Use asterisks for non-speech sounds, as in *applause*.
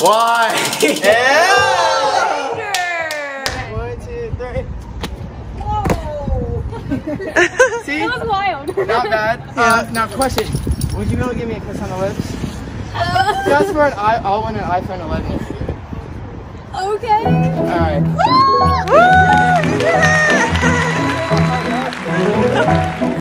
Why? Yeah. One, two, three. Whoa. See? That was wild. Not bad. Yeah. *laughs* Uh, now, question. Would you be able to give me a kiss on the lips? That's Just for an I I'll win an iPhone 11. Okay. Alright.